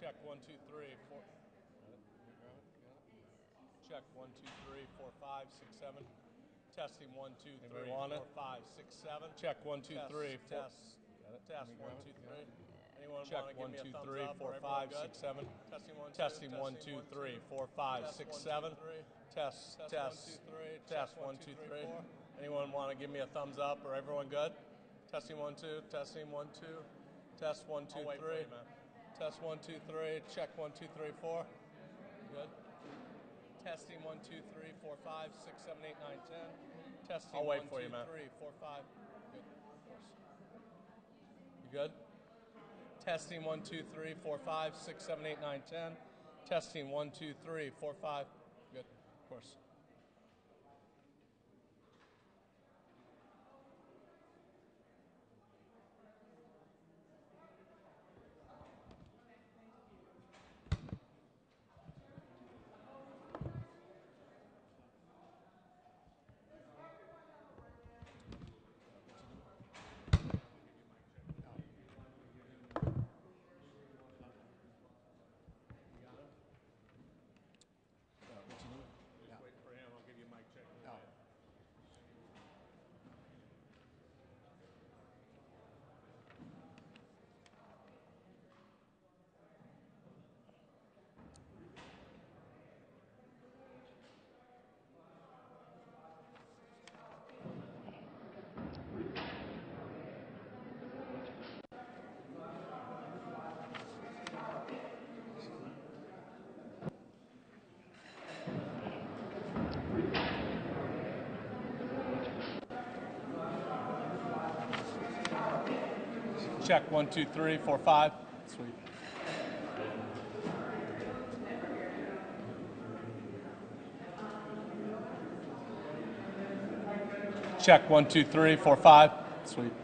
Check one, two, three, four. Check one, two, three, four, five, six, seven. Testing one, two, three, want four, it? five, six, seven. Check one, two, Test, three, four. Test. Got it? Test one, two, three. Anyone Check give me a thumbs up? everyone good? Testing one, two. Testing one, two, one, three, two. Test six, one, two, seven. three. Test, Test, test, one, two, three. one, two, three. four. Anyone want to give me a thumbs up? Or everyone good? Testing one, two. Testing one, two. Test one, two, three. Test one, two, three. Check one, two, three, four. Good. Testing one, two, three, four, five, six, seven, eight, nine, ten. Testing I'll wait one, for you, man. three, four, five. Good. Of course. You good? Testing one, two, three, four, five, six, seven, eight, nine, ten. Testing one, two, three, four, five. Good. Of course. Wait for him. I'll give you a mic check. in a minute. Check one, two, three, four, five. Sweet. Check one, two, three, four, five. Sweet.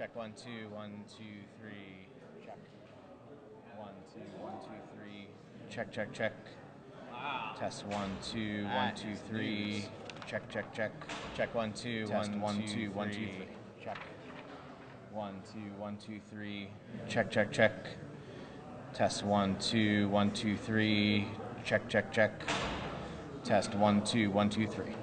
Check one two one two three. Check. One two one two three. Check check check. Wow. Test one two one That two is three. news. Check check check. Check one two Test one one, two, one two three. Check. One two one two three. Check check check. Test one two one two three. Check check check. Test one two one two three.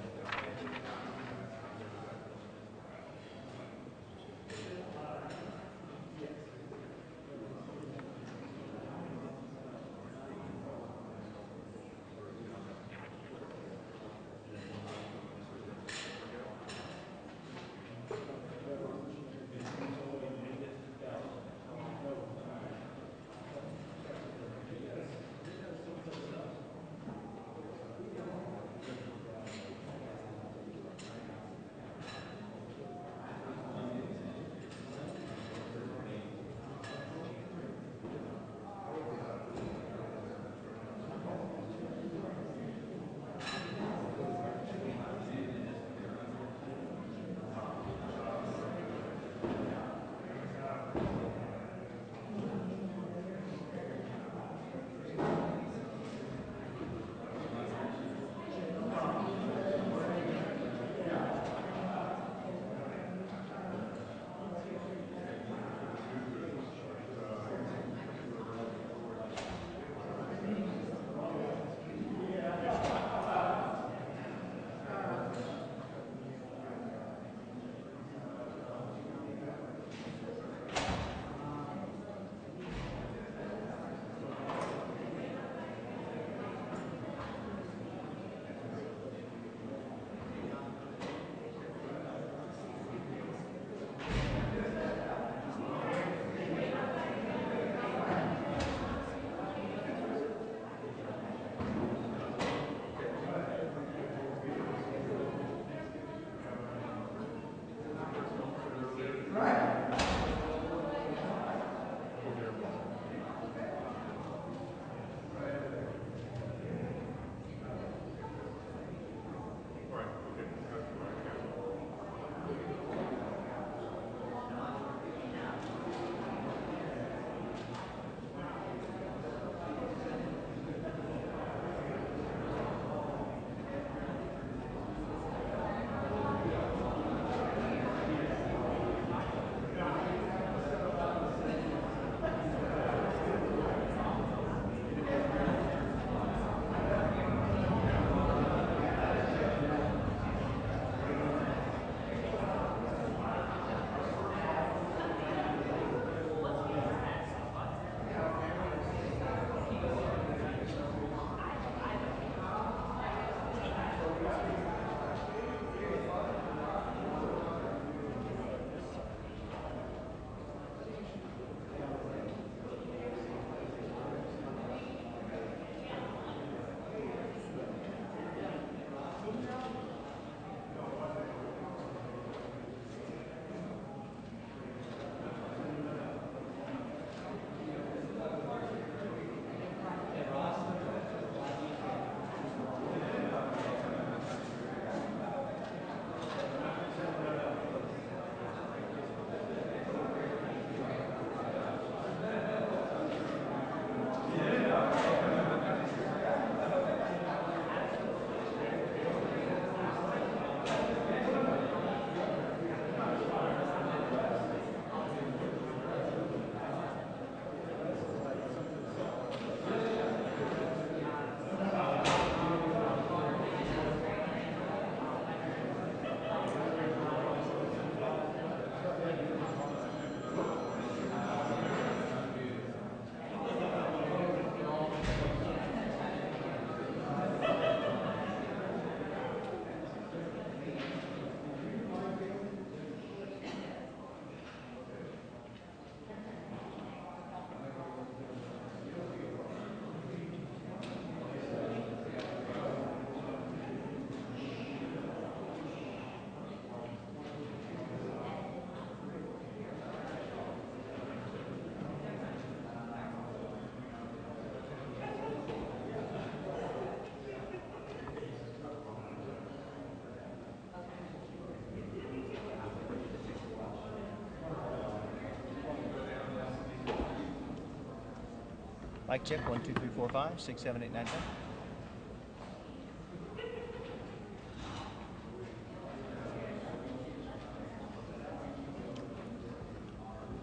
Mic check. One, two, three, four, five, six, seven, eight, nine, ten.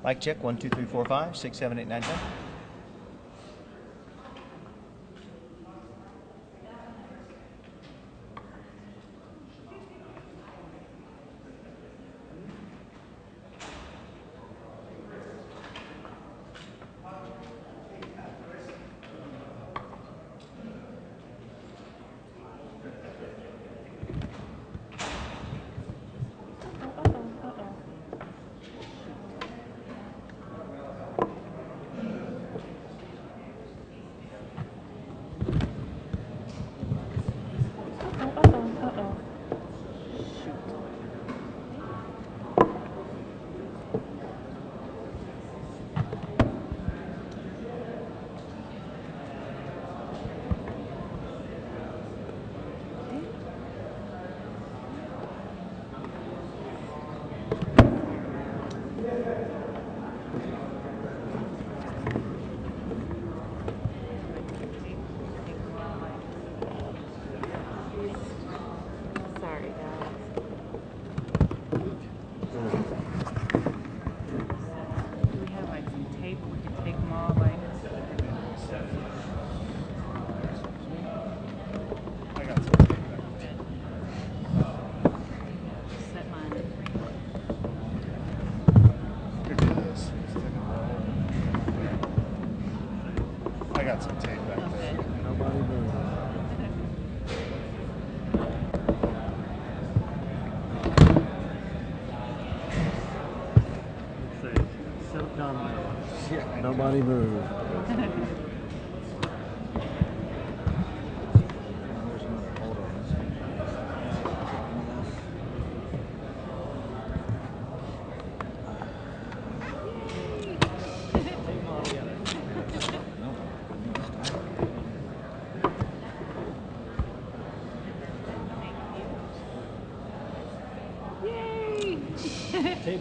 Mic check. One, two, three, four, five, six, seven, eight, nine, ten.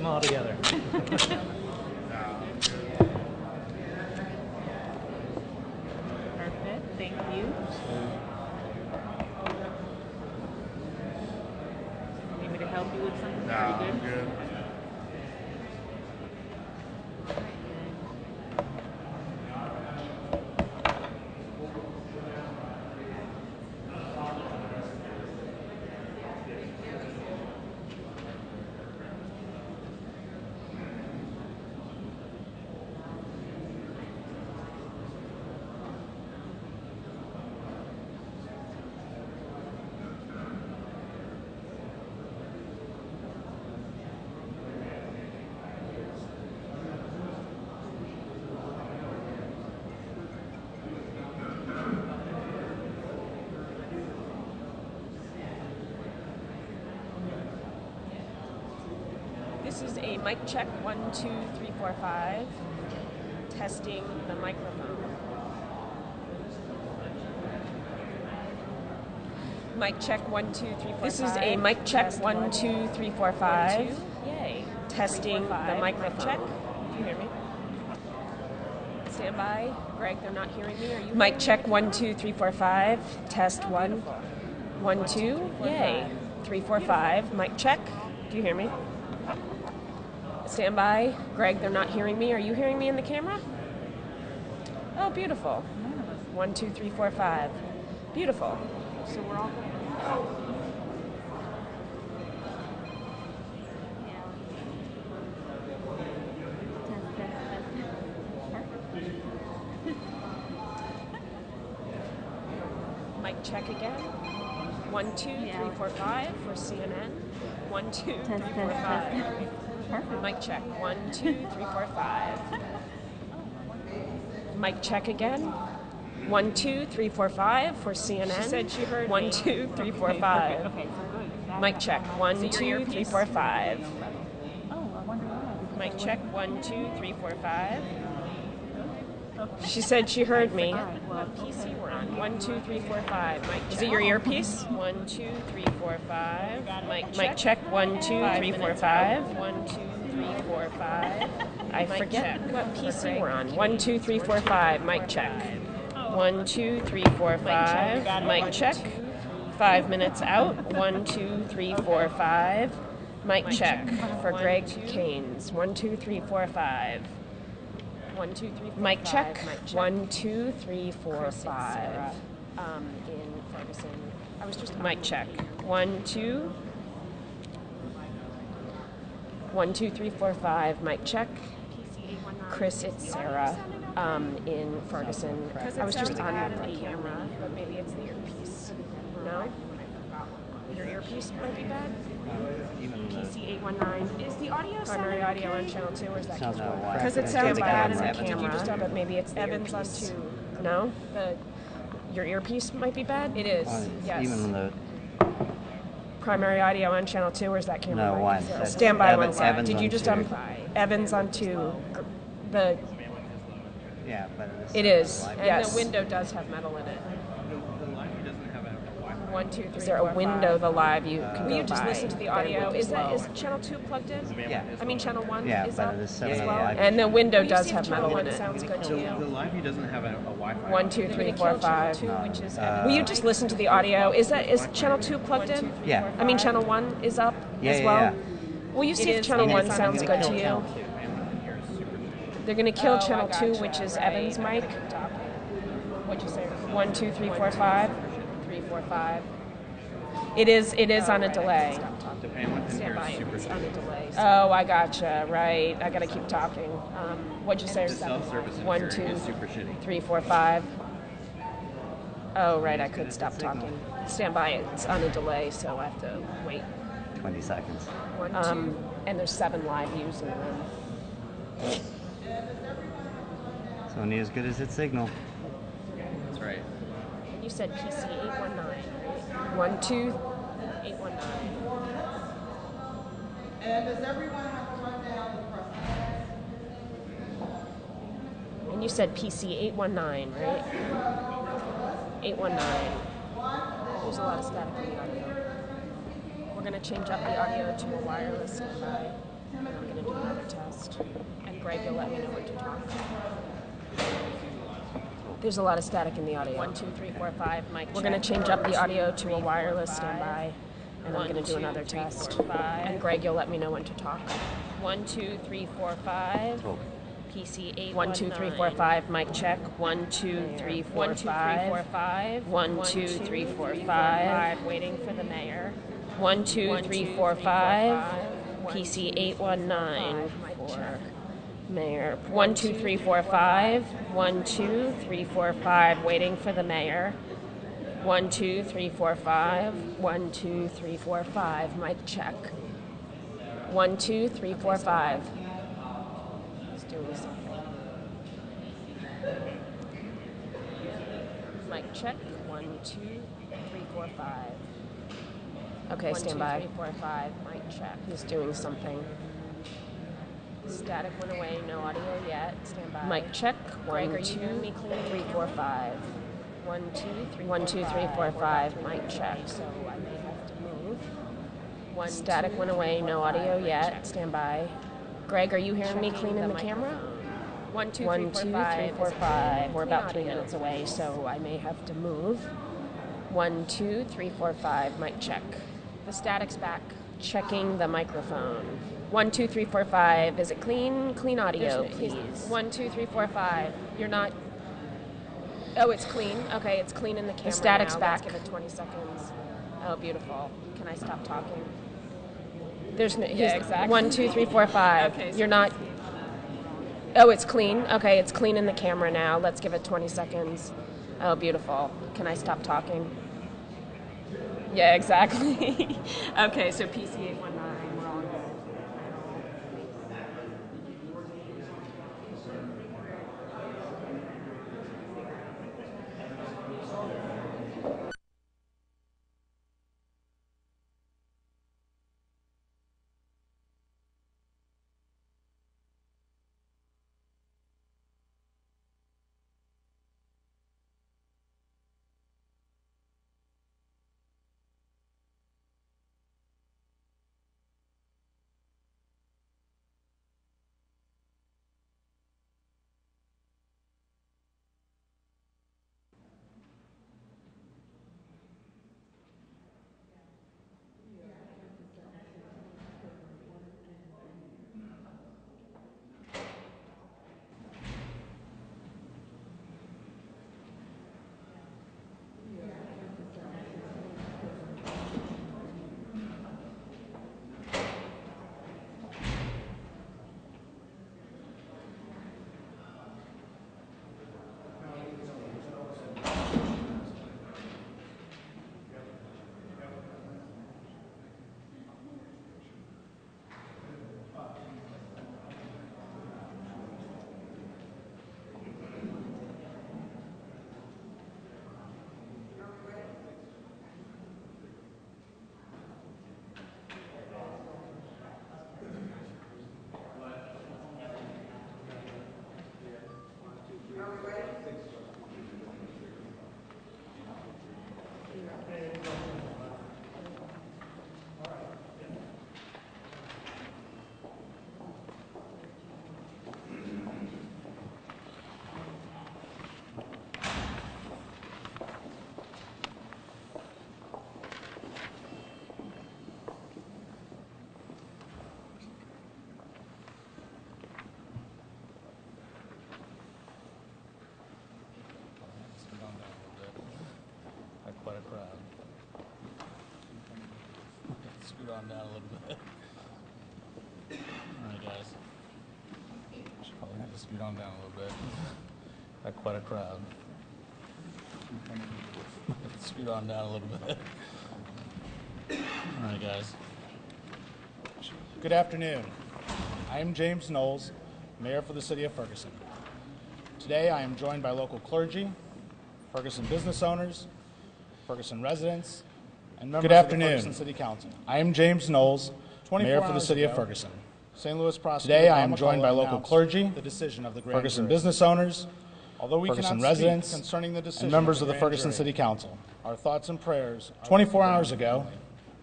Them all together. Perfect. Thank you. Need me to help you with something? Nah, Are you I'm good? good. This is a mic check one, two, three, four, five. Testing the microphone. Mic check one, two, three, four, This is a mic check one, two, three, four, five. Yay. Testing the microphone. Check. Do you hear me? Stand by. Greg, they're not hearing me. Are you? Mic check one, two, three, four, five. Test one. One, two. Yay. Three, four, five. Mic check. Do you hear me? Stand by. Greg, they're not hearing me. Are you hearing me in the camera? Oh, beautiful. One, two, three, four, five. Beautiful. So we're all. Mic check again. One, two, three, four, five for CNN. One, two, three, four, five. Mic check. One, two, three, four, five. Mic check again. One, two, three, four, five for CNN. She said she heard One, two, three, four, five. Okay, so good. Mic check. One, two, three, four, five. Oh, I wonder why. Mic check. One, two, three, four, five. She said she heard me. What PC we're on? One, two, three, four, five. Mic Is it your earpiece? One, two, three, four, five. Mic check. Mic check. One, two, three, four, five. One, two, three, four, five. I forget what PC we're on. One, two, three, four, five. Mic check. One, two, three, four, five. Mic check. Five minutes out. One, two, three, four, five. Mic check for Greg Canes. One, two, three, four, five. One, two, three, four, Mic five. check. Mic check. One, two, three, four, Chris five. Um, in Ferguson. I was just Mic check. One, two. One, two, three, four, five. Mic check. Chris, it's Sarah um, in Ferguson. I was just on the camera. but maybe it's the earpiece. No? Your earpiece might be bad. Even the PC eight one nine. Is the audio Primary audio on channel two, or is that sounds camera? out. Because it sounds the bad in camera. the Did you just camera, have but maybe it's Evans on earpiece. two. No? The Your earpiece might be bad? it is. Yes. Even the Primary audio on channel two, or is that camera? No, one. That's Stand by Evan- one sec. Evans Did you on just two. um, Evans on two? The yeah, but it's it is. and Yes. the window does have metal in it. One, two, three, Is there a four, window five. the live you can Will go you just by? listen to the audio? Is that low. is channel two plugged in? Yeah. I mean, channel one Yeah, is but up it is as well. live. And the window Will you does have channel metal in one it. sounds good to you. The live view doesn't have a, a Wi-Fi. One, two, They're gonna four, kill channel five. two, which is Uh, Will you just listen to the audio? Is that is channel two plugged in? Yeah. I mean, channel one is up as well. yeah. Will you see if channel one sounds good to you? They're gonna kill Oh, channel two, which is. Evan's mic. gonna keep talking. What'd you say? One, two, three, four, five. Three, four, five. It is. It is on a Right, I delay. can stop talking. The bandwidth in Stand here by. is super It's on a delay. so- Oh, I gotcha. Right. I gotta keep talking. Um, what'd you say? The self-service One, two, super shitty. three, four, five. Oh, right. I could stop talking. Stand by. It's on a delay, so I have to wait. 20 seconds. One, two. Um, and there's seven live views in the room. It's only as good as its signal. That's right. You said PC eight one nine, right? One, two. Eight one nine. And does everyone have to run down the process? And you said PC eight one nine, right? Eight one nine. There's a lot of static in the audio. We're gonna change up the audio to a wireless standby. And we're gonna do another test. And Greg, you'll let me know when to talk. There's a lot of static in the audio. One, two, three, four, five. Mic We're gonna change up the audio to a wireless five. standby, and I'm gonna do another three, test. four, five. And Greg, you'll let me know when to talk. One, two, three, four, five. Oh. PC eight One, two, three, four, five. Mic check. One, two, three, four, One, two, three, four, five. five. One, One, two, two, three, four, three, four, five. five. Waiting for the mayor. One, two, One, three, two, four, three, four, five. five. One, PC two, eight one nine five. Mic for check. mayor. One, two, three, four, five. One, two, three, four, five. Waiting for the mayor. One, two, three, four, five. One, two, three, four, five. Mic check. One, two, three, four, five. He's doing something. Mic check. One, two, three, four, five. Okay, One, stand two, by. three, four, five. Mic check. He's doing something. Static went away. No audio yet. Stand by. Mic check. Greg, One, you two, me three, four, five. One, two, three, One, two, three, four, five. Mic check. So I may have to move. One, Static two, went away. No audio five. Yet. check. Stand by. Greg, are you hearing me Checking clean in the, the camera? One, two, One, three, four, two, five. three, four, five. We're about three audio. minutes away, so I may have to move. One, two, three, four, five. Mic check. The static's back. Checking the microphone. One, two, three, four, five. Is it clean? Clean audio, please. One, two, three, four, five. You're not. Oh, it's clean. Okay, it's clean in the camera. static's now. back. Let's give it 20 seconds. Oh, beautiful. Can I stop talking? There's no. Yeah, exactly. One, two, three, four, five. Okay, so You're not. Oh, it's clean. Okay, it's clean in the camera now. Let's give it 20 seconds. Oh, beautiful. Can I stop talking? Yeah, exactly. okay, so PC eight one crowd. Scoot on down a little bit. Alright guys. Should probably have to scoot on down a little bit. Got quite a crowd. Scoot on down a little bit. Alright guys. Good afternoon. I am James Knowles, Mayor for the City of Ferguson. Today I am joined by local clergy, Ferguson business owners, Ferguson residents, and members Good of the afternoon. Ferguson City Council. I am James Knowles, 24 Mayor for the hours City of ago, Ferguson. St. Louis prosecutor Today I am joined by local announced clergy, the decision of the grand Ferguson jury. business owners, Although we Ferguson cannot residents, concerning the decision and members of the grand Ferguson jury, City Council. our thoughts and prayers are with 24 the hours ago.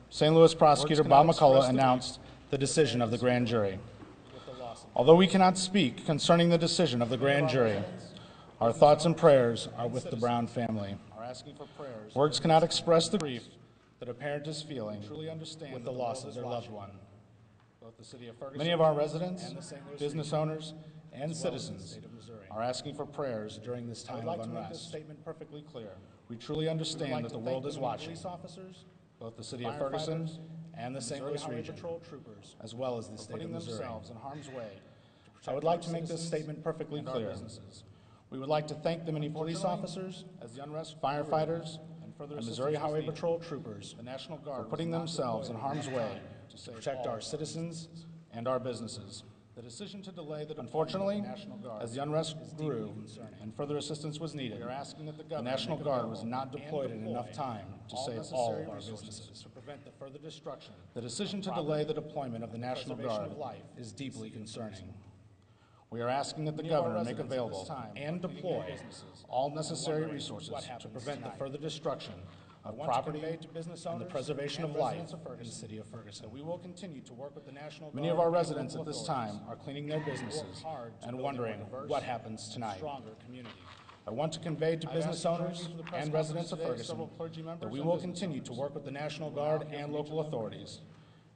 St. Louis prosecutor Bob cannot express McCulloch the announced the decision of the grand jury. with the loss of Although we cannot speak concerning the decision of the grand jury, our thoughts and prayers are with the Brown family. Are asking for prayers. Words cannot express the grief that a parent is feeling truly understand with the loss of their loved one. Both the city of Ferguson Many of our residents, and the St. Louis business owners, and as well as the citizens state of Missouri. are asking for prayers during this I would time like of to make this unrest. statement perfectly clear. We truly We understand like that the world is watching, Police officers, both the city of Ferguson and the St. Louis region, Patrol troopers, as well as the state of putting Missouri. themselves in harm's way. I would like to make this statement perfectly clear. businesses. We would like to thank the many police officers, as the unrest firefighters, and further and Missouri Highway Patrol troopers the National Guard was putting themselves in harm's way to protect our citizens and our businesses. The decision to delay the Unfortunately, the National Guard as the unrest grew and further assistance was needed, We are asking that the the National Guard was not deployed in enough time to save all of our businesses. To prevent the further destruction. The decision to delay the deployment of the National Guard of life is deeply concerning. We are asking that the Many of our governor make available and are cleaning their deploy all necessary resources to prevent the further destruction of property convey to business and the preservation of life of in the city of Ferguson. we will continue to work with the National Guard Many of our residents at this time are cleaning their businesses and build a more wondering what happens tonight. Stronger community. I want to convey to business asked to join owners me for the press and residents of Ferguson several clergy members that we will continue to work with the National who will now Guard and local authorities,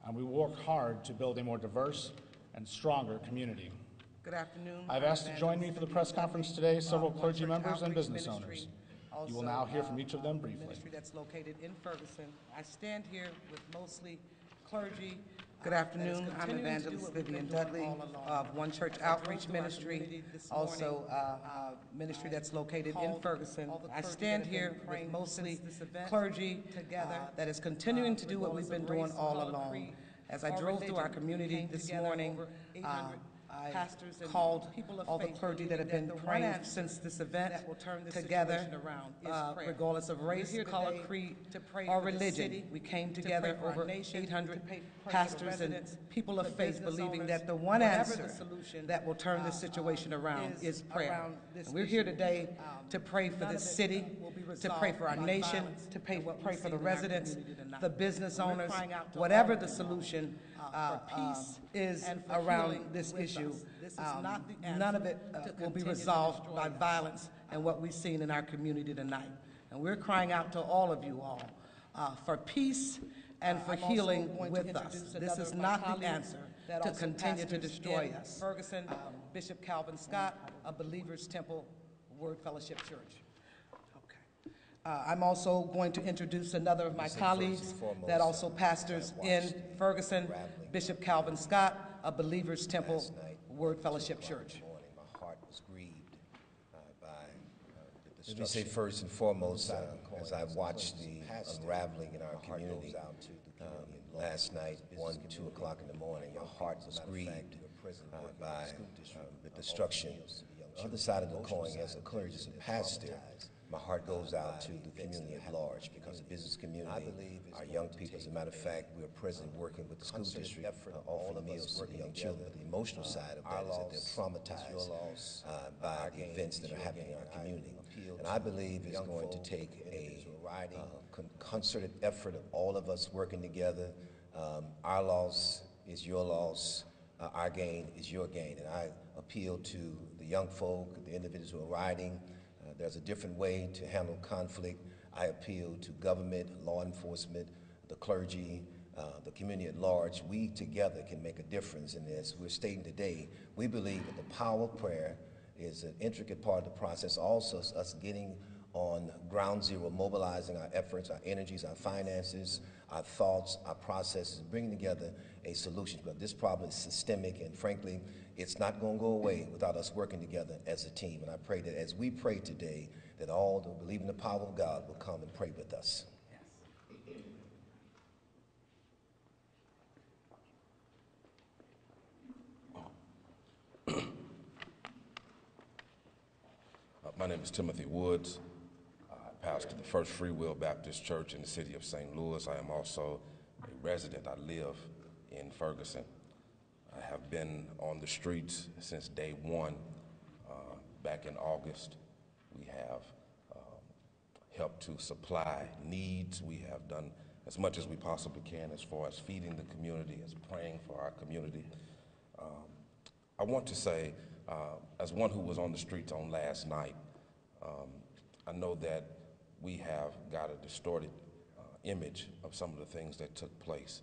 and we will work hard to build a more diverse and stronger community. Good afternoon. I've asked to join me for the press conference today several uh, clergy members and business Ministry. owners. You will now hear from uh, each of them uh, briefly. Ministry that's located in Ferguson. I stand here with mostly clergy. Good afternoon. I'm Evangelist Vivian Dudley of One Church Outreach Ministry, also uh, uh, ministry that's located in Ferguson. I stand here with mostly clergy uh, that is continuing to do what we've been doing all along. As I drove through our community this morning, uh, I called people all the clergy that have been praying since this event will turn together, around uh, regardless of race, color, creed, to pray or religion. We came together over 800 pastors and people of faith believing that the one answer that will turn this situation around is prayer. And we're here today to pray for this city, to pray for our nation, to pray, pray for the residents, the business owners, whatever the solution uh, uh, is around this issue. um, None of it uh, will be resolved by violence and what we've seen in our community tonight. And we're crying out to all of you all uh, for peace and for healing with us. This is not the answer to continue to destroy us. Ferguson, Bishop Calvin Scott, of Believers Temple Word Fellowship Church. Okay. Uh, I'm also going to introduce another of my colleagues that also pastors in Ferguson, Bishop Calvin Scott, of Believers Temple Word Fellowship Church. morning, my heart was grieved uh, by uh, the Let me say first and foremost, uh, as I watched the unraveling in our community um, last night, one, two o'clock in the morning, my heart was grieved uh, by uh, the destruction. The Other side of the coin, as a clergy and pastor, my heart goes out to the community at large because the business community, our young people, as a matter of fact, we are presently working with the school district, uh, offering meals to the young children. But The emotional side of that is that they're traumatized uh, by the events that are happening in our community. And I believe it's going to take a uh, con- concerted effort of all of us working together. Um, Our loss is your loss, uh, our gain is your gain. And I appeal to the young folk, the individuals who are riding, uh, There's a different way to handle conflict. I appeal to government, law enforcement, the clergy, uh, the community at large. We together can make a difference in this. We're stating today, we believe that the power of prayer is an intricate part of the process. Also, us getting on ground zero, mobilizing our efforts, our energies, our finances, our thoughts, our processes, bringing together a solution. But this problem is systemic, and frankly, it's not going to go away without us working together as a team. And I pray that as we pray today, that all who believe in the power of God will come and pray with us. My name is Timothy Woods. I pastor the First Free Will Baptist Church in the city of St. Louis. I am also a resident. I live in Ferguson. I have been on the streets since day one. Uh, Back in August, we have um, helped to supply needs. We have done as much as we possibly can as far as feeding the community, as praying for our community. Um, I want to say, uh, as one who was on the streets on last night, um, I know that we have got a distorted uh, image of some of the things that took place.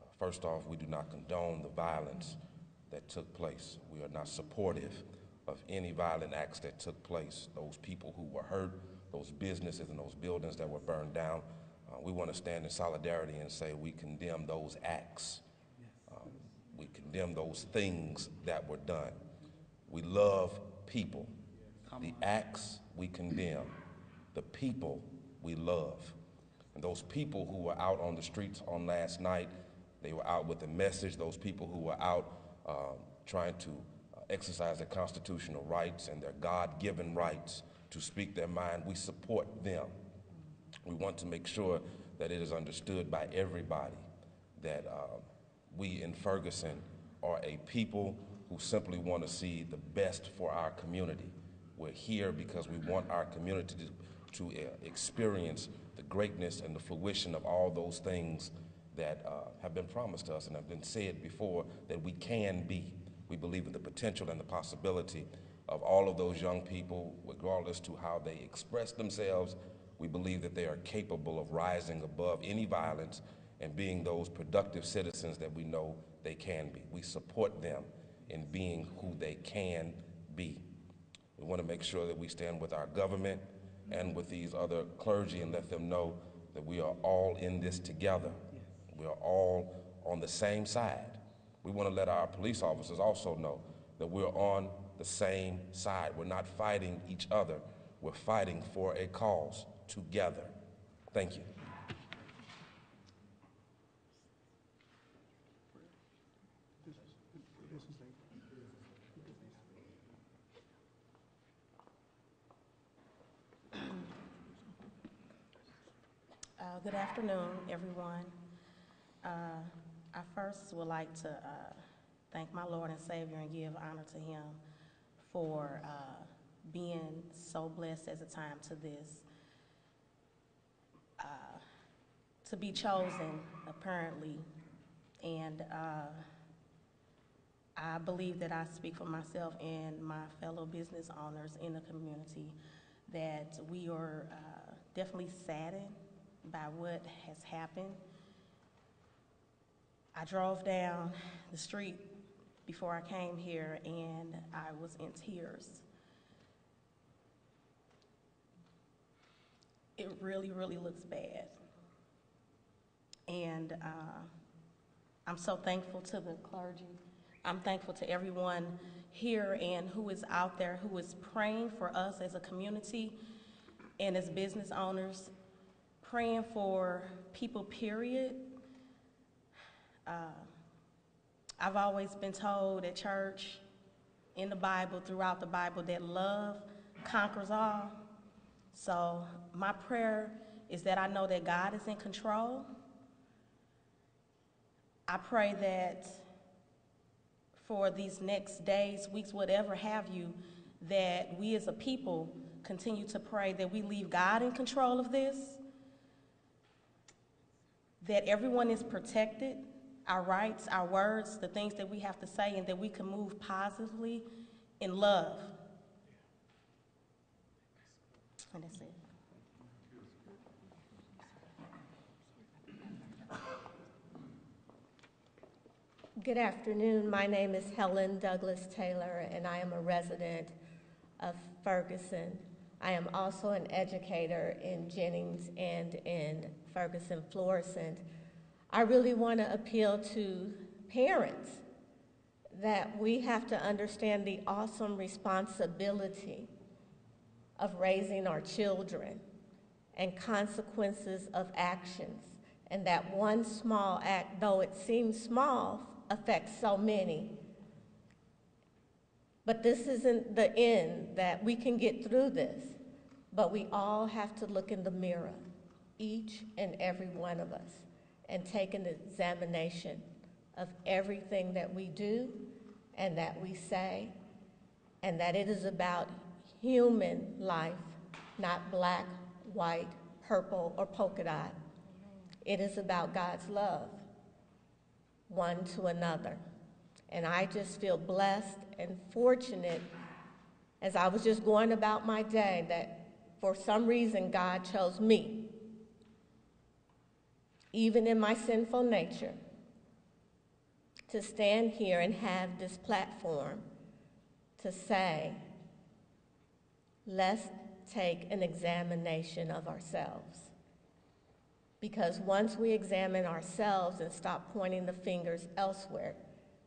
Uh, First off, we do not condone the violence that took place. We are not supportive of any violent acts that took place. Those people who were hurt, those businesses and those buildings that were burned down, uh, we want to stand in solidarity and say we condemn those acts. Um, we condemn those things that were done. We love people. The acts we condemn, the people we love. And those people who were out on the streets on last night, they were out with a message. Those people who were out um, trying to uh, exercise their constitutional rights and their God given rights to speak their mind, we support them. We want to make sure that it is understood by everybody that um, we in Ferguson are a people who simply want to see the best for our community. We're here because we want our community to, to uh, experience the greatness and the fruition of all those things that uh, have been promised to us and have been said before that we can be. We believe in the potential and the possibility of all of those young people, regardless to how they express themselves. We believe that they are capable of rising above any violence and being those productive citizens that we know they can be. We support them in being who they can be. We want to make sure that we stand with our government and with these other clergy and let them know that we are all in this together. We are all on the same side. We want to let our police officers also know that we're on the same side. We're not fighting each other. We're fighting for a cause together. Thank you. Uh, Good afternoon, everyone. Uh, I first would like to uh, thank my Lord and Savior and give honor to Him for uh, being so blessed as a time to this. uh, To be chosen, apparently, and uh, I believe that I speak for myself and my fellow business owners in the community, that we are definitely saddened by what has happened. I drove down the street before I came here and I was in tears. It really, really looks bad. And uh, I'm so thankful to the clergy. I'm thankful to everyone here and who is out there who is praying for us as a community and as business owners, praying for people, period. Uh, I've always been told at church, in the Bible, throughout the Bible, that love conquers all. So my prayer is that I know that God is in control. I pray that for these next days, weeks, whatever have you, that we as a people continue to pray that we leave God in control of this, that everyone is protected, our rights, our words, the things that we have to say, and that we can move positively in love. And that's it. Good afternoon. My name is Helen Douglas Taylor, and I am a resident of Ferguson. I am also an educator in Jennings and in Ferguson Florissant. I really want to appeal to parents that we have to understand the awesome responsibility of raising our children and consequences of actions, and that one small act, though it seems small, affects so many. But this isn't the end, that we can get through this, but we all have to look in the mirror, each and every one of us, and take an examination of everything that we do and that we say, and that it is about human life, not black, white, purple, or polka dot. It is about God's love, one to another. And I just feel blessed and fortunate as I was just going about my day that for some reason God chose me, even in my sinful nature, to stand here and have this platform to say, let's take an examination of ourselves. Because once we examine ourselves and stop pointing the fingers elsewhere,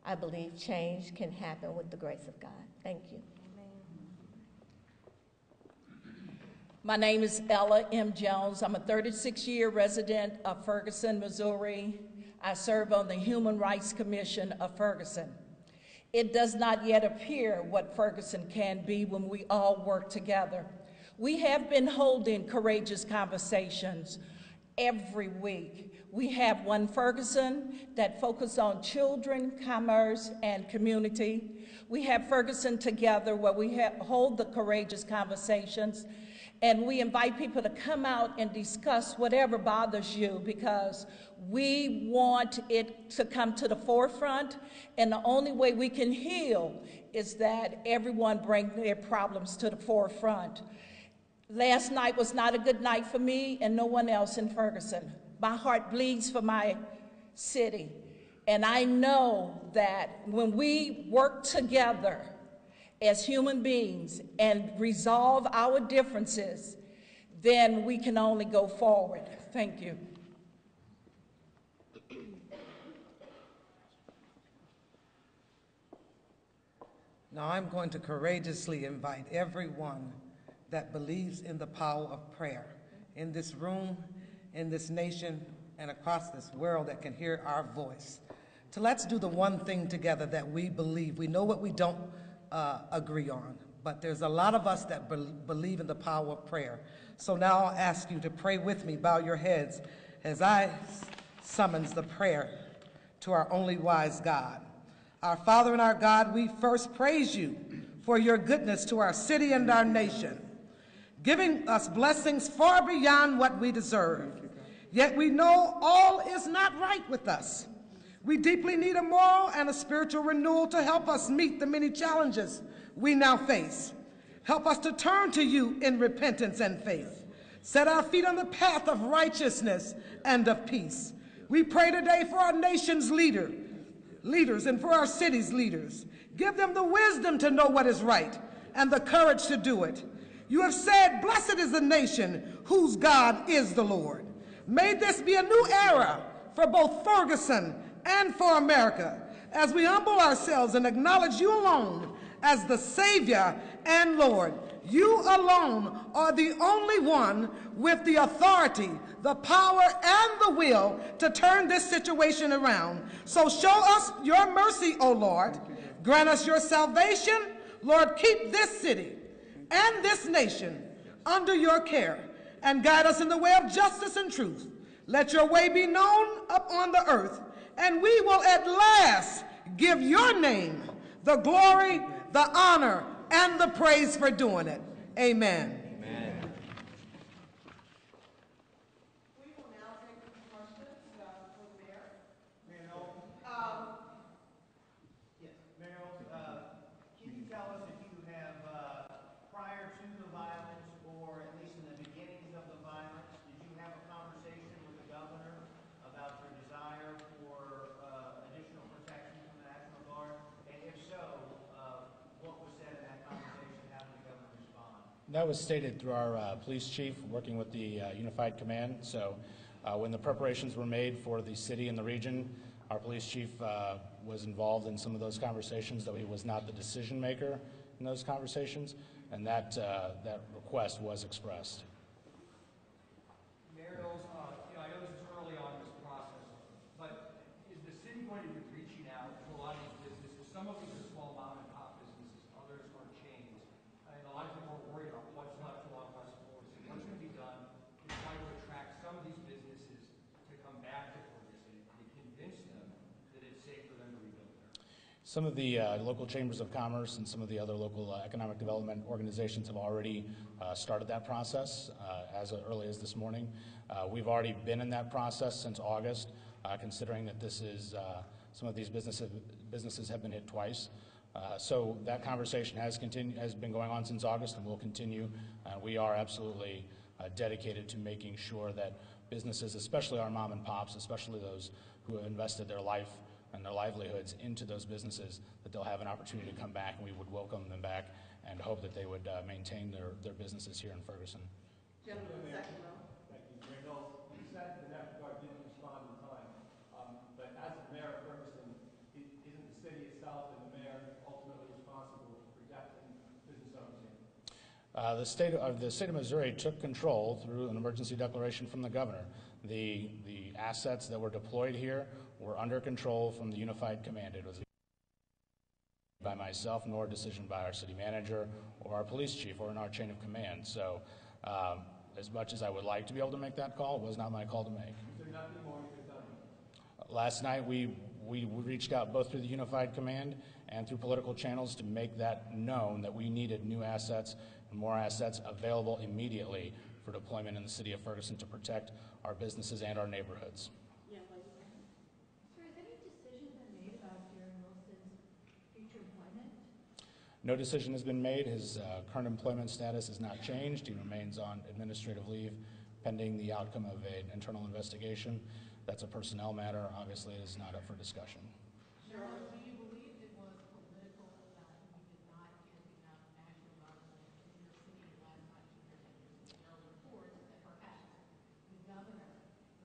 I believe change can happen with the grace of God. Thank you. My name is Ella M. Jones. I'm a 36-year resident of Ferguson, Missouri. I serve on the Human Rights Commission of Ferguson. It does not yet appear what Ferguson can be when we all work together. We have been holding courageous conversations every week. We have one Ferguson that focuses on children, commerce, and community. We have Ferguson Together where we hold the courageous conversations and we invite people to come out and discuss whatever bothers you because we want it to come to the forefront. And the only way we can heal is that everyone bring their problems to the forefront. Last night was not a good night for me and no one else in Ferguson. My heart bleeds for my city. And I know that when we work together, as human beings and resolve our differences, then we can only go forward. Thank you. Now I'm going to courageously invite everyone that believes in the power of prayer in this room, in this nation, and across this world that can hear our voice to let's do the one thing together that we believe. We know what we don't uh, agree on. But there's a lot of us that be believe in the power of prayer. So now I'll ask you to pray with me, bow your heads, as I summons the prayer to our only wise God. Our Father and our God, we first praise you for your goodness to our city and our nation, giving us blessings far beyond what we deserve. Yet we know all is not right with us. We deeply need a moral and a spiritual renewal to help us meet the many challenges we now face. Help us to turn to you in repentance and faith. Set our feet on the path of righteousness and of peace. We pray today for our nation's leader, leaders and for our city's leaders. Give them the wisdom to know what is right and the courage to do it. You have said, Blessed is the nation whose God is the Lord. May this be a new era for both Ferguson and for America as we humble ourselves and acknowledge you alone as the Savior and Lord. You alone are the only one with the authority, the power, and the will to turn this situation around. So show us your mercy, O Lord. Grant us your salvation. Lord, keep this city and this nation under your care and guide us in the way of justice and truth. Let your way be known upon the earth and we will at last give your name the glory, the honor, and the praise for doing it. Amen. That was stated through our uh, police chief, working with the uh, Unified Command. So uh, when the preparations were made for the city and the region, our police chief uh, was involved in some of those conversations, though he was not the decision maker in those conversations, and that, uh, that request was expressed. Mayor Knowles, uh, you know, I know this is early on in this process, but is the city going to be reaching out to a lot of these businesses? Some of these are small mom and pop businesses, others are chains. And a lot of people are worried about what's left along West Ferguson. What's going to be done to try to attract some of these businesses to come back to Ferguson and convince them that it's safe for them to rebuild there? Some of the uh, local chambers of commerce and some of the other local uh, economic development organizations have already uh, started that process uh, as early as this morning. Uh, we've already been in that process since August, uh, considering that this is some of these businesses businesses have been hit twice. So that conversation has continued has been going on since August and will continue. We are absolutely dedicated to making sure that businesses, especially our mom and pops, especially those who have invested their life and their livelihoods into those businesses, that they'll have an opportunity to come back, and we would welcome them back and hope that they would uh, maintain their, their businesses here in Ferguson. Gentleman, second row. Thank you. Mayor Knowles, you said the National Guard didn't respond in time, um, but as the mayor of Ferguson, i- isn't the city itself and the mayor ultimately responsible for protecting business owners here? Uh, the state of the state of Missouri took control through an emergency declaration from the governor. The the assets that were deployed here were under control from the unified command. It was by myself, nor a decision by our city manager or our police chief or in our chain of command. So, um, as much as I would like to be able to make that call, it was not my call to make. Is there nothing more you could have done? Last night, we, we reached out both through the Unified Command and through political channels to make that known that we needed new assets and more assets available immediately for deployment in the city of Ferguson to protect our businesses and our neighborhoods. Sir, has any decision been made about Darren Wilson's future employment? No decision has been made. His uh, current employment status has not changed. He remains on administrative leave pending the outcome of an internal investigation. That's a personnel matter. Obviously, it is not up for discussion. Charlotte, do you believe it was political that we did not get enough national government in your city last night to protect There are reports that perhaps the governor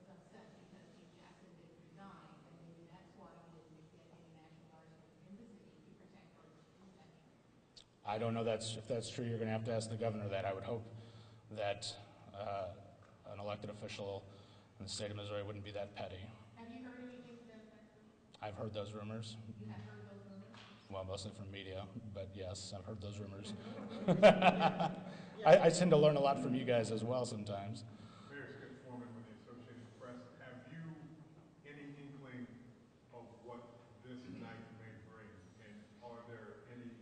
was upset because Chief Jackson didn't resign, and maybe that's why we didn't get any national guardsmen in the city to protect Ferguson. Is that true? I don't know that's, if that's true. You're going to have to ask the governor that. I would hope that uh, an elected official in the state of Missouri wouldn't be that petty. Have you heard anything that effect? I've heard those rumors. You have heard those rumors? Well, mostly from media, but yes, I've heard those rumors. I, I tend to learn a lot from you guys as well sometimes. Mayor Skip Foreman with the Associated Press, have you any inkling of what this night may bring? And are there any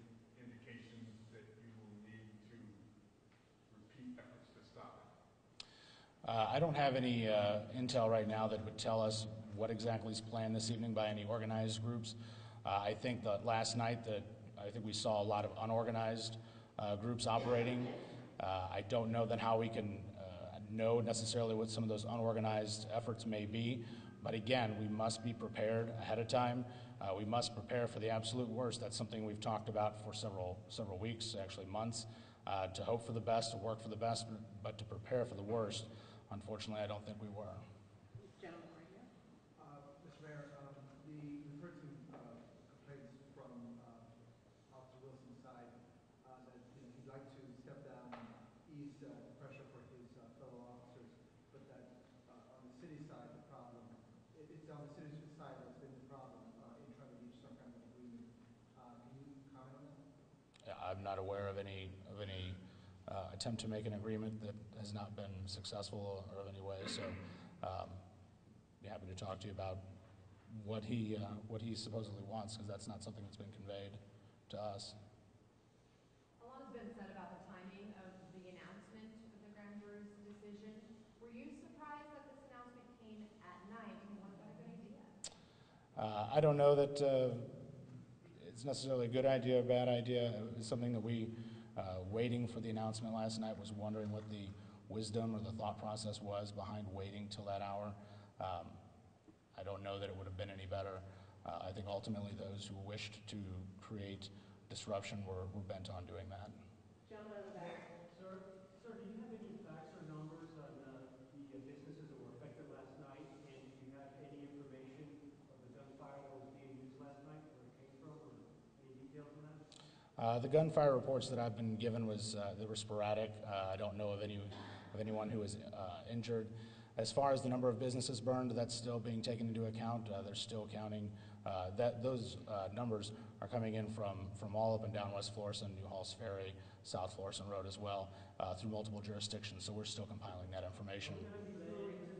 indications that you will need to repeat efforts to stop it? Uh, I don't have any uh, intel right now that would tell us what exactly is planned this evening by any organized groups. Uh, I think that last night that I think we saw a lot of unorganized uh, groups operating. Uh, I don't know then how we can uh, know necessarily what some of those unorganized efforts may be. But again, we must be prepared ahead of time. Uh, we must prepare for the absolute worst. That's something we've talked about for several several weeks, actually months. Uh, to hope for the best, to work for the best, but to prepare for the worst. Unfortunately, I don't think we were. Gentleman right here. Uh, Mr. Mayor, um, the, we've heard some, uh, complaints from, uh, Officer Wilson's side, uh, that, you know, he'd like to step down and ease, uh, the pressure for his, uh, fellow officers, but that, uh, on the city side, the problem, it, it's on the city's side that's been the problem, uh, in trying to reach some kind of agreement. Uh, can you comment on that? I'm not aware of any of any uh, attempt to make an agreement that has not been successful or of any way. So, um, be happy to talk to you about what he uh, what he supposedly wants, because that's not something that's been conveyed to us. A lot has been said about the timing of the announcement of the grand jury's decision. Were you surprised that this announcement came at night, and was that a good idea? Uh, I don't know that uh, it's necessarily a good idea or bad idea. It's something that we, uh, waiting for the announcement last night, was wondering what the wisdom or the thought process was behind waiting till that hour. Um, I don't know that it would have been any better. Uh, I think ultimately those who wished to create disruption were, were bent on doing that. Back. Uh, the gunfire reports that I've been given was uh, were sporadic. Uh, I don't know of any of anyone who was uh, injured. As far as the number of businesses burned, that's still being taken into account. Uh, they're still counting. That those numbers are coming in from from all up and down West Florissant, New Halls Ferry, South Florissant Road as well, through multiple jurisdictions. So we're still compiling that information.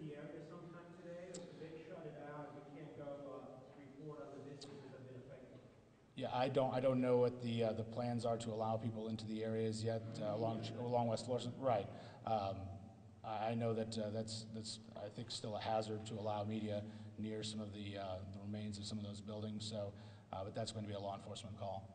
the area sometime today, or could they shut it down and we can't go, uh, report on the businesses that have been affected? Yeah, I don't, I don't know what the, uh, the plans are to allow people into the areas yet, uh, along, along West Florissant, right. Um, I, know that, uh, that's, that's, I think, still a hazard to allow media near some of the, uh, the remains of some of those buildings, so, uh, but that's going to be a law enforcement call.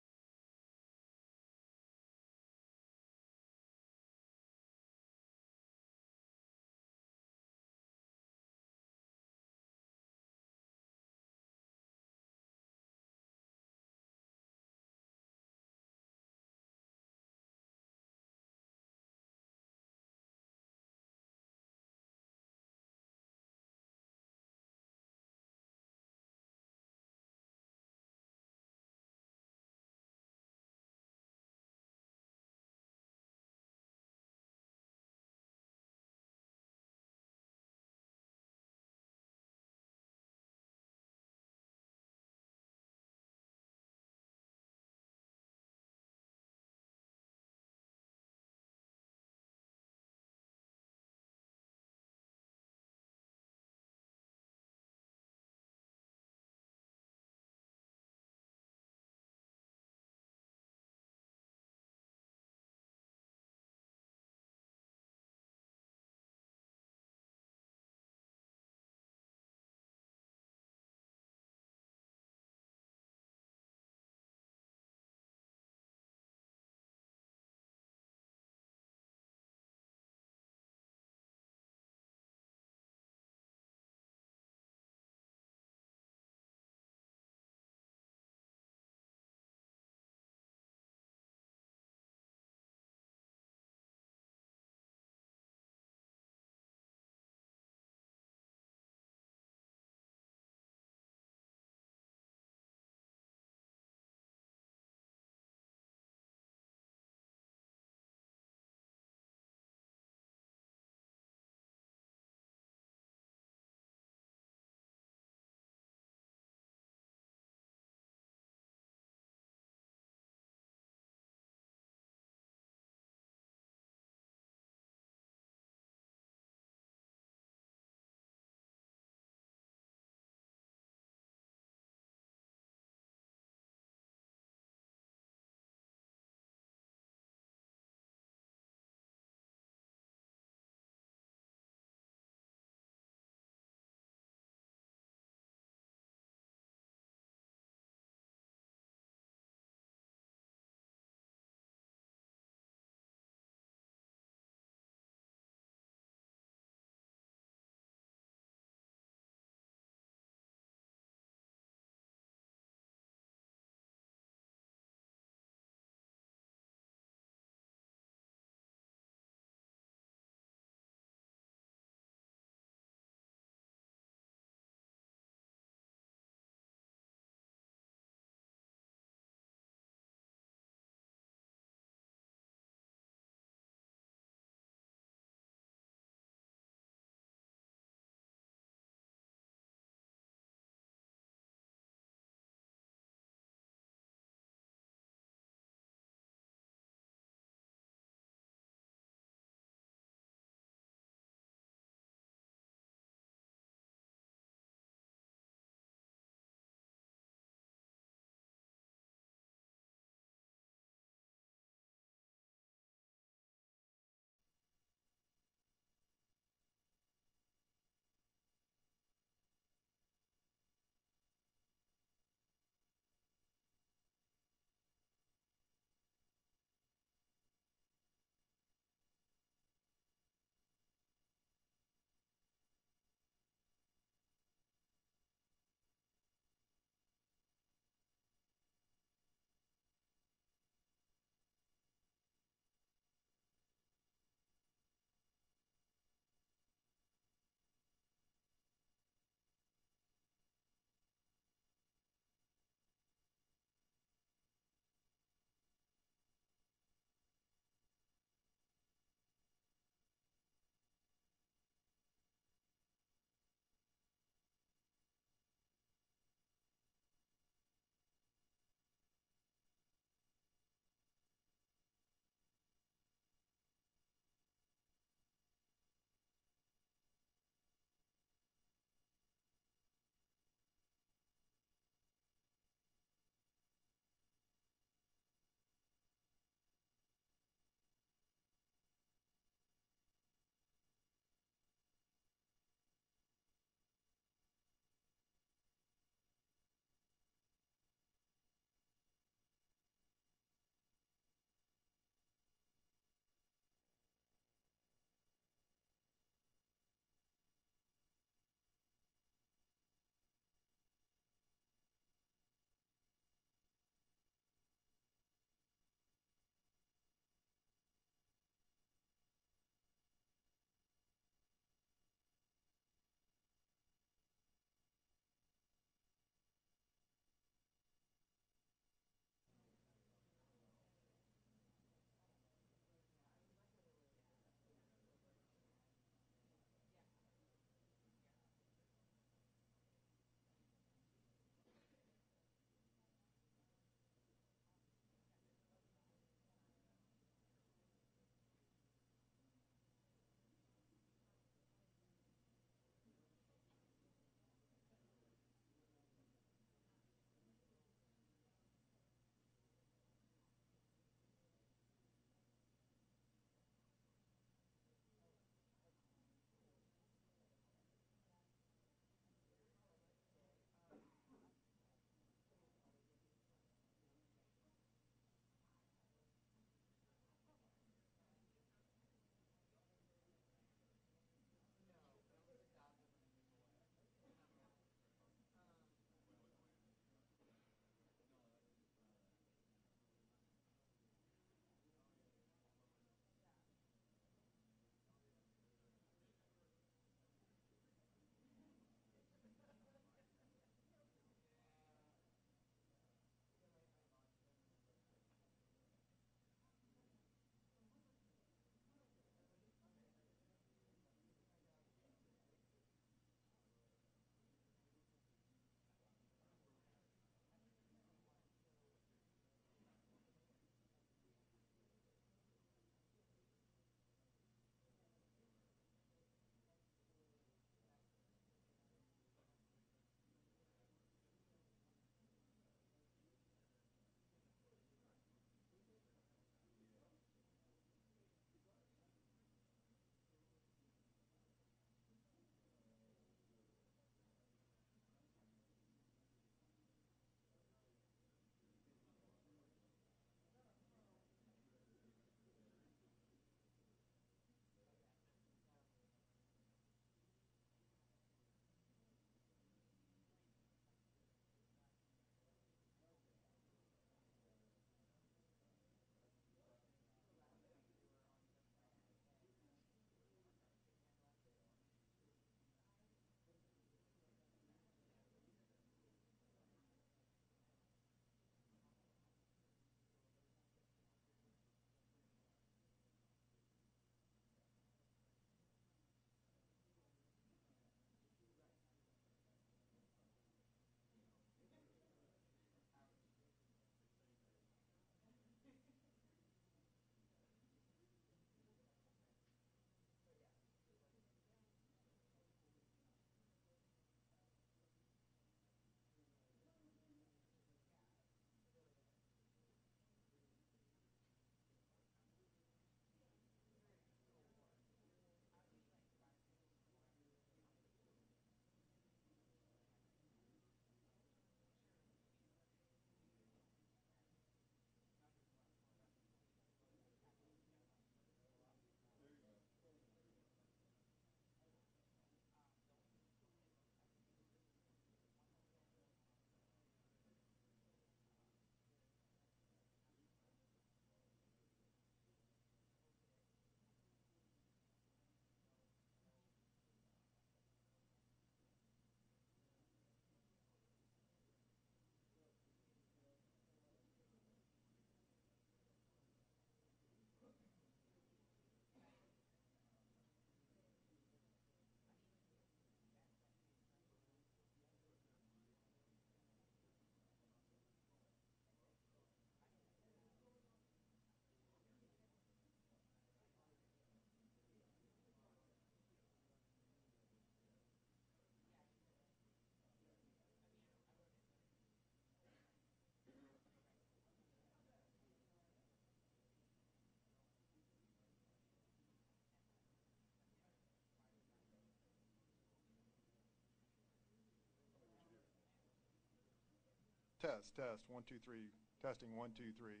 Test, test, one, two, three, testing, one, two, three.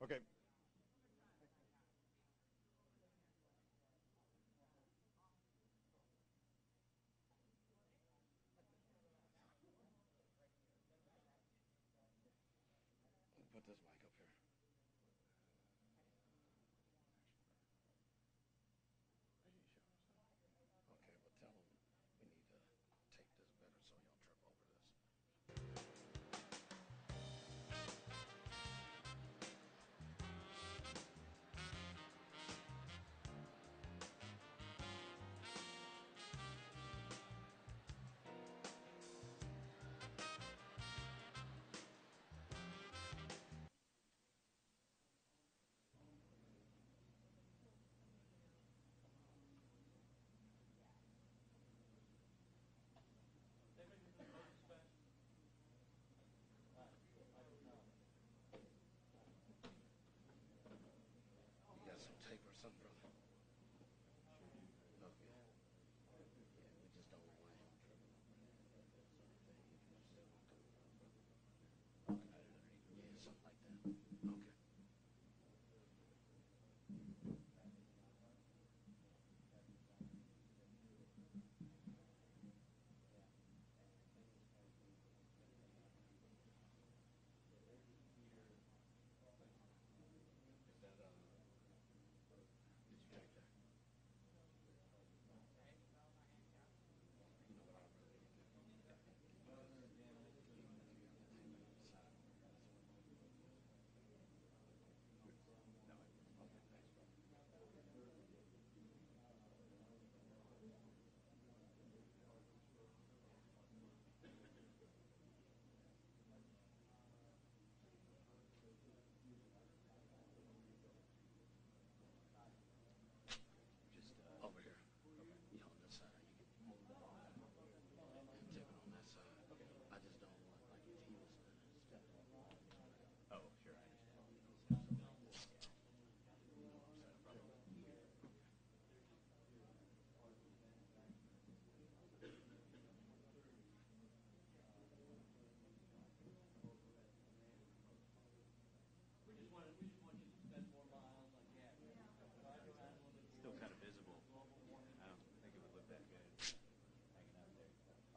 Okay.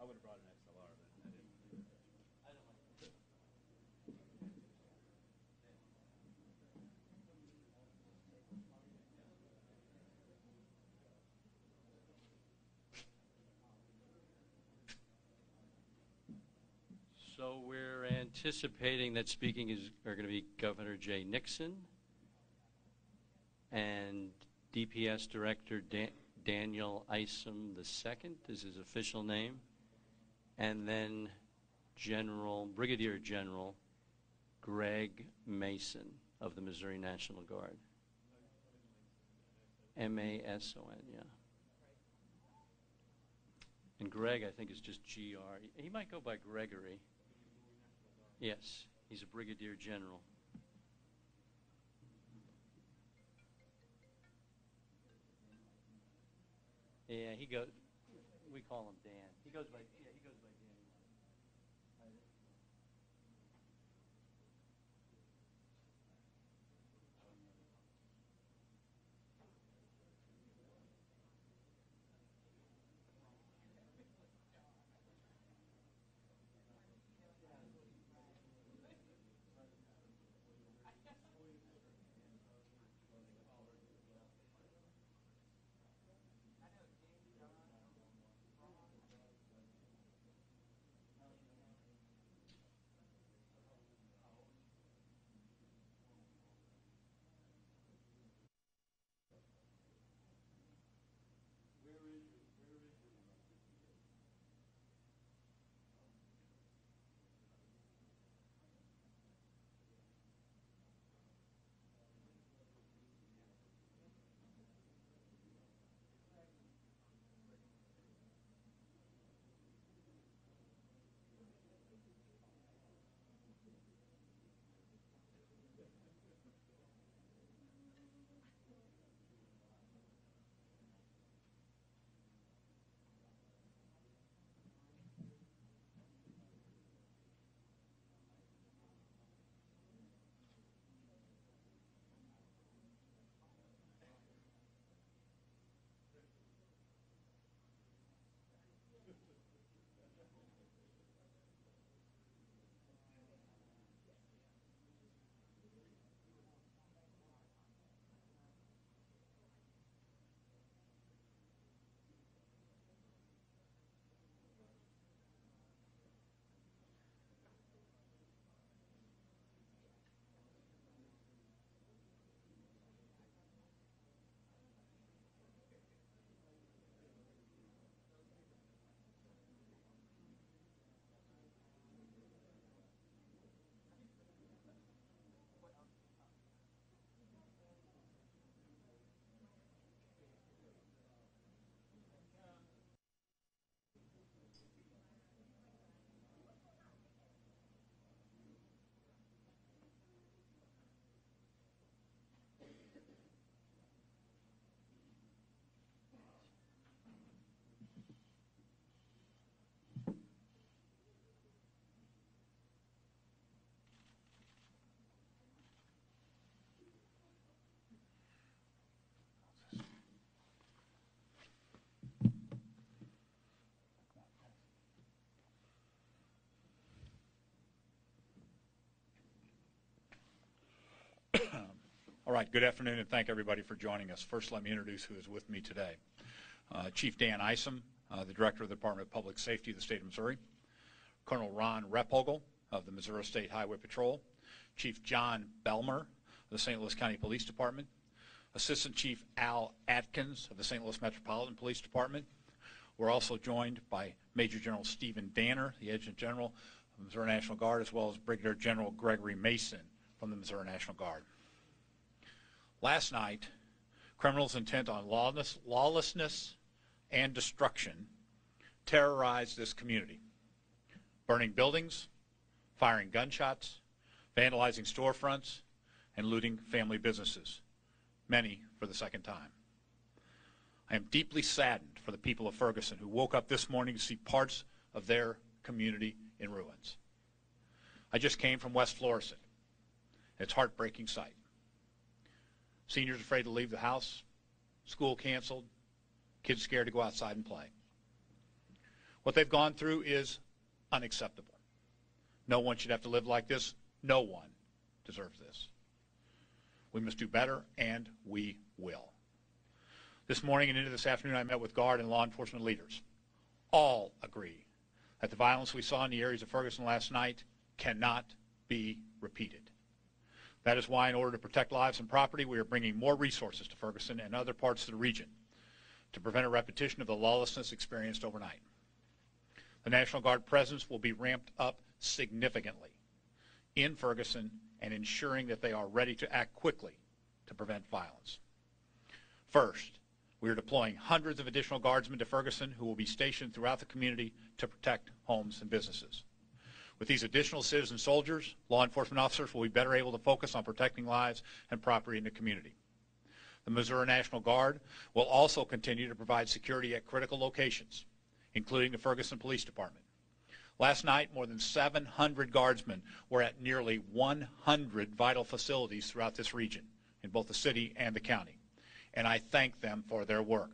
Would have brought an XLR, but I didn't. I don't like So we're anticipating that speaking is, are going to be Governor Jay Nixon and DPS Director Dan, Daniel Isom II This is his official name, and then General Brigadier General Greg Mason of the Missouri National Guard. M A S O N, yeah. And Greg, I think, is just G R. He might go by Gregory. Yes, he's a brigadier general. Yeah, he goes. We call him Dan. He goes by. Yeah, All right, good afternoon, and thank everybody for joining us. First, let me introduce who is with me today. Uh, Chief Dan Isom, uh, the Director of the Department of Public Safety of the State of Missouri. Colonel Ron Replogle of the Missouri State Highway Patrol. Chief John Belmar of the St. Louis County Police Department. Assistant Chief Al Atkins of the St. Louis Metropolitan Police Department. We're also joined by Major General Stephen Danner, the Adjutant General of the Missouri National Guard, as well as Brigadier General Gregory Mason from the Missouri National Guard. Last night, criminals intent on lawless, lawlessness and destruction terrorized this community, burning buildings, firing gunshots, vandalizing storefronts, and looting family businesses, many for the second time. I am deeply saddened for the people of Ferguson who woke up this morning to see parts of their community in ruins. I just came from West Florissant. It's heartbreaking sight. Seniors afraid to leave the house, school canceled, kids scared to go outside and play. What they've gone through is unacceptable. No one should have to live like this. No one deserves this. We must do better, and we will. This morning and into this afternoon, I met with Guard and law enforcement leaders. All agree that the violence we saw in the areas of Ferguson last night cannot be repeated. That is why, in order to protect lives and property, we are bringing more resources to Ferguson and other parts of the region to prevent a repetition of the lawlessness experienced overnight. The National Guard presence will be ramped up significantly in Ferguson and ensuring that they are ready to act quickly to prevent violence. First, we are deploying hundreds of additional guardsmen to Ferguson who will be stationed throughout the community to protect homes and businesses. With these additional citizen soldiers, law enforcement officers will be better able to focus on protecting lives and property in the community. The Missouri National Guard will also continue to provide security at critical locations, including the Ferguson Police Department. Last night, more than 700 guardsmen were at nearly 100 vital facilities throughout this region, in both the city and the county, and I thank them for their work.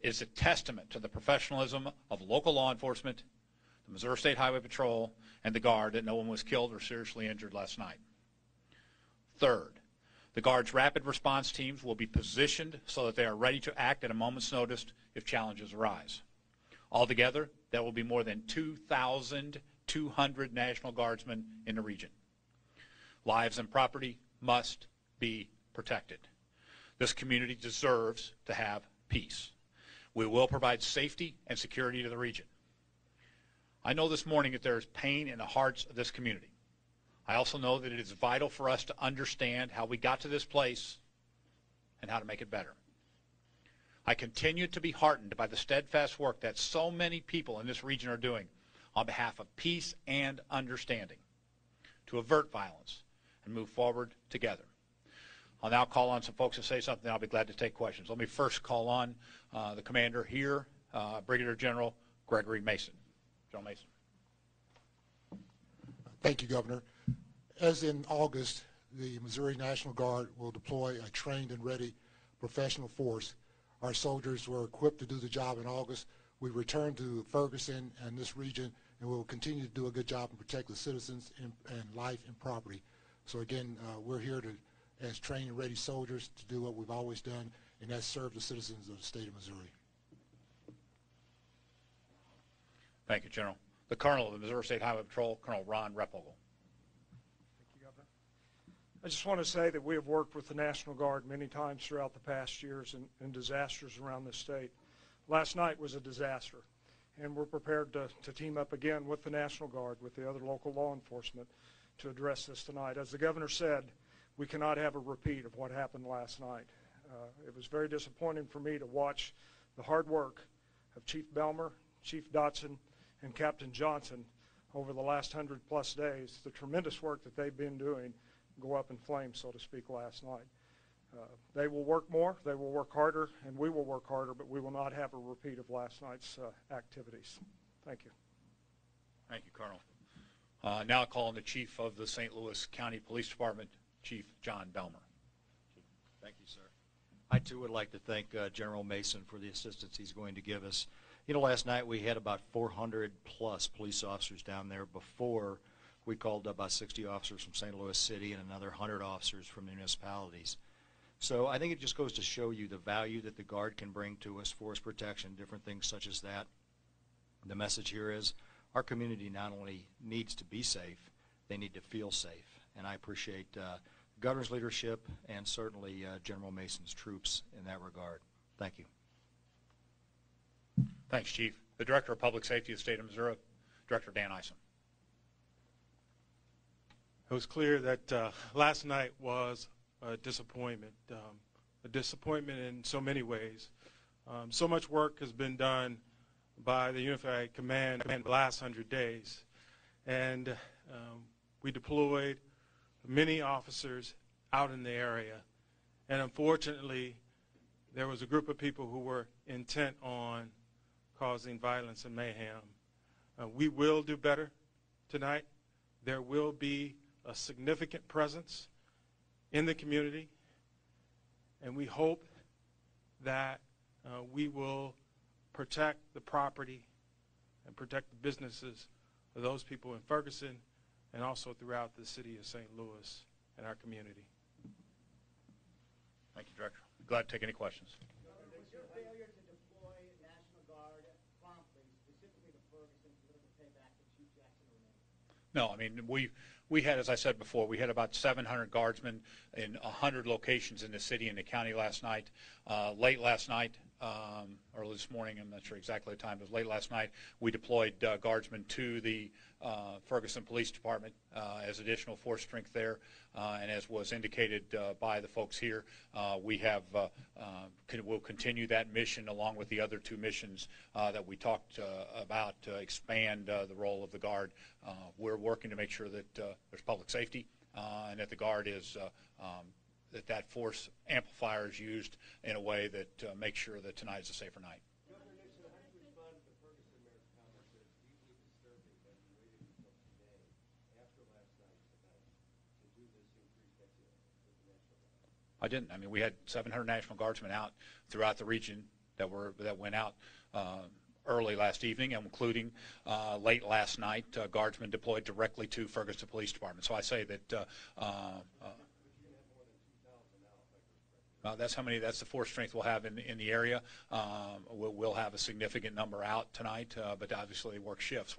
It is a testament to the professionalism of local law enforcement, the Missouri State Highway Patrol, and the Guard that no one was killed or seriously injured last night. Third, the Guard's rapid response teams will be positioned so that they are ready to act at a moment's notice if challenges arise. Altogether, there will be more than 2,200 National Guardsmen in the region. Lives and property must be protected. This community deserves to have peace. We will provide safety and security to the region. I know this morning that there is pain in the hearts of this community. I also know that it is vital for us to understand how we got to this place and how to make it better. I continue to be heartened by the steadfast work that so many people in this region are doing on behalf of peace and understanding to avert violence and move forward together. I'll now call on some folks to say something. I'll be glad to take questions. Let me first call on uh, the commander here, uh, Brigadier General Gregory Mason. Mason. Thank you, Governor. As in August, the Missouri National Guard will deploy a trained and ready professional force. Our soldiers were equipped to do the job in August. We returned to Ferguson and this region, and we will continue to do a good job and protect the citizens and, and life and property. So again, uh, we're here to, as trained and ready soldiers to do what we've always done, and that's serve the citizens of the state of Missouri. Thank you, General. The Colonel of the Missouri State Highway Patrol, Colonel Ron Replogle. I just want to say that we have worked with the National Guard many times throughout the past years in, in disasters around the state. Last night was a disaster, and we're prepared to, to team up again with the National Guard, with the other local law enforcement, to address this tonight. As the governor said, we cannot have a repeat of what happened last night. Uh, it was very disappointing for me to watch the hard work of Chief Belmar, Chief Dotson, and Captain Johnson over the last hundred plus days, the tremendous work that they've been doing go up in flames, so to speak, last night. Uh, they will work more, they will work harder, and we will work harder, but we will not have a repeat of last night's uh, activities. Thank you. Thank you, Colonel. Uh, now I call on the Chief of the St. Louis County Police Department, Chief John Belmar. Thank you, sir. I too would like to thank uh, General Mason for the assistance he's going to give us. You know, last night we had about 400 plus police officers down there before We called about 60 officers from St. Louis City and another 100 officers from municipalities. So I think it just goes to show you the value that the Guard can bring to us, force protection, different things such as that. The message here is our community not only needs to be safe, they need to feel safe. And I appreciate uh, governor's leadership and certainly uh, General Mason's troops in that regard. Thank you. Thanks, Chief. The Director of Public Safety of the State of Missouri, Director Dan Isom. It was clear that uh, last night was a disappointment, um, a disappointment in so many ways. Um, so much work has been done by the Unified Command in the last hundred days, and um, we deployed many officers out in the area, and unfortunately, there was a group of people who were intent on causing violence and mayhem. Uh, we will do better tonight. There will be a significant presence in the community, and we hope that uh, we will protect the property and protect the businesses of those people in Ferguson and also throughout the city of St. Louis and our community. Thank you, Director. Glad to take any questions. Was your failure to deploy National Guard promptly, specifically to Ferguson, political payback that Chief Jackson remained? No, I mean, we, we had, as I said before, we had about 700 guardsmen in 100 locations in the city and the county last night. Uh, late last night, um, early this morning, I'm not sure exactly the time, but late last night, we deployed uh, guardsmen to the uh, Ferguson Police Department uh, as additional force strength there. Uh, and as was indicated uh, by the folks here, uh, we have can, will continue that mission along with the other two missions that we talked about to expand the role of the Guard. we're working to make sure that there's public safety and that the Guard is um, that that force amplifier is used in a way that uh, makes sure that tonight is a safer night. I didn't. I mean, we had 700 National Guardsmen out throughout the region that were that went out uh, early last evening, and including uh, late last night. Uh, guardsmen deployed directly to Ferguson Police Department. So I say that uh, uh, uh, that's how many. That's the force strength we'll have in in the area. Um, we'll, we'll, have a significant number out tonight, uh, but obviously work shifts.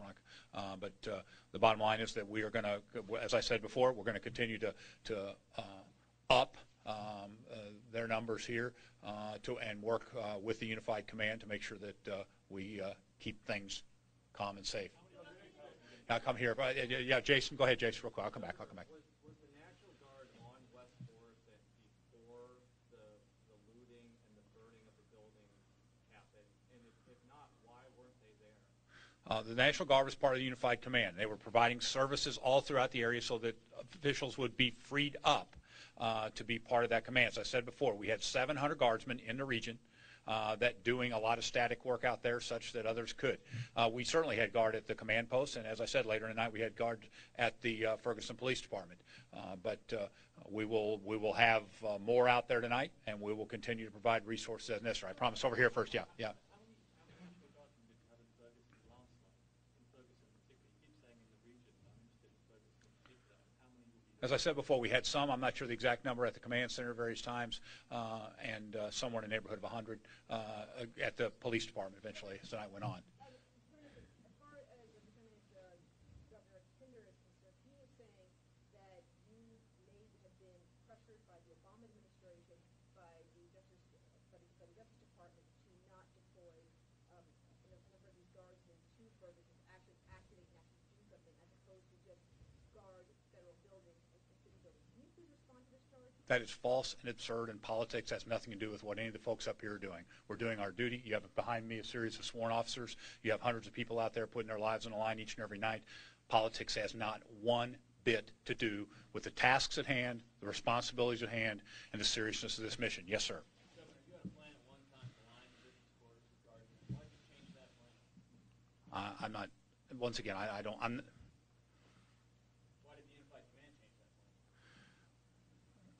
Uh, but the bottom line is that we are going to, as I said before, we're going to continue to to up um, their numbers here to and work with the unified command to make sure that we keep things calm and safe. Now come here. Yeah, Jason, go ahead, Jason, real quick. I'll come back. I'll come back. Uh, the National Guard was part of the Unified Command. They were providing services all throughout the area so that officials would be freed up uh, to be part of that command. As I said before, we had 700 guardsmen in the region. Uh, that doing a lot of static work out there such that others could. Uh, we certainly had guard at the command post, and as I said later in the night, we had guard at the uh, Ferguson Police Department. Uh, but uh, we will we will have more out there tonight, and we will continue to provide resources as necessary. I promise. Over here first. Yeah, yeah. As I said before, we had some, I'm not sure the exact number at the command center various times, uh, and uh, somewhere in the neighborhood of 100 uh, at the police department eventually as the night went on. That is false and absurd, and politics has nothing to do with what any of the folks up here are doing. We're doing our duty. You have behind me a series of sworn officers. You have hundreds of people out there putting their lives on the line each and every night. Politics has not one bit to do with the tasks at hand, the responsibilities at hand, and the seriousness of this mission. Yes, sir. Uh, I'm not. Once again, I, I don't. I'm,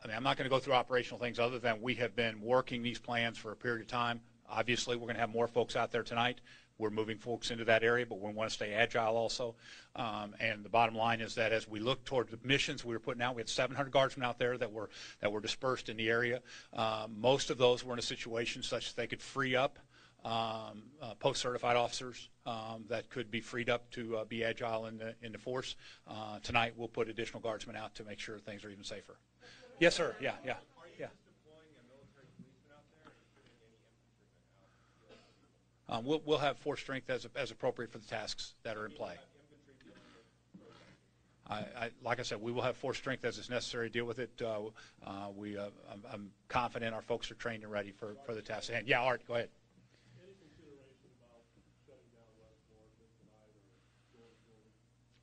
I mean, I'm not going to go through operational things other than we have been working these plans for a period of time. Obviously, we're going to have more folks out there tonight, we're moving folks into that area, but we want to stay agile also. Um, and the bottom line is that as we look toward the missions we were putting out, we had 700 guardsmen out there that were that were dispersed in the area. Um, most of those were in a situation such that they could free up um, uh, post-certified officers um, that could be freed up to uh, be agile in the, in the force. Uh, tonight, we'll put additional guardsmen out to make sure things are even safer. Yes, sir. Yeah, yeah, yeah. Um, we'll, we'll have force strength as, as appropriate for the tasks that are in play. I, I, like I said, we will have force strength as is necessary to deal with it. Uh, uh, we, uh, I'm, I'm, confident our folks are trained and ready for, for the task at hand. Yeah, Art, go ahead.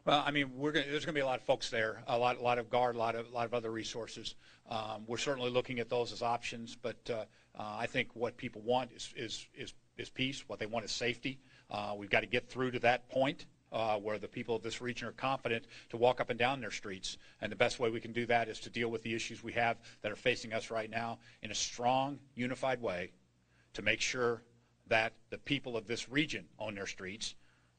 Well, I mean, we're gonna, there's going to be a lot of folks there, a lot, a lot of guard, a lot of, a lot of other resources. Um, we're certainly looking at those as options, but uh, uh, I think what people want is, is, is, is peace. What they want is safety. Uh, we've got to get through to that point. Uh, where the people of this region are confident to walk up and down their streets. And the best way we can do that is to deal with the issues we have that are facing us right now in a strong, unified way to make sure that the people of this region own their streets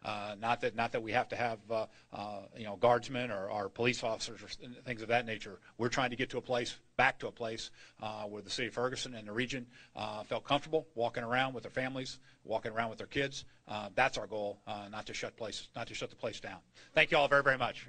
uh, not that not that we have to have uh, uh, you know guardsmen or, or, police officers or things of that nature. We're trying to get to a place, back to a place uh, where the city of Ferguson and the region uh, felt comfortable walking around with their families, walking around with their kids. Uh, that's our goal, not to shut place, not to shut the place down. Thank you all very very much.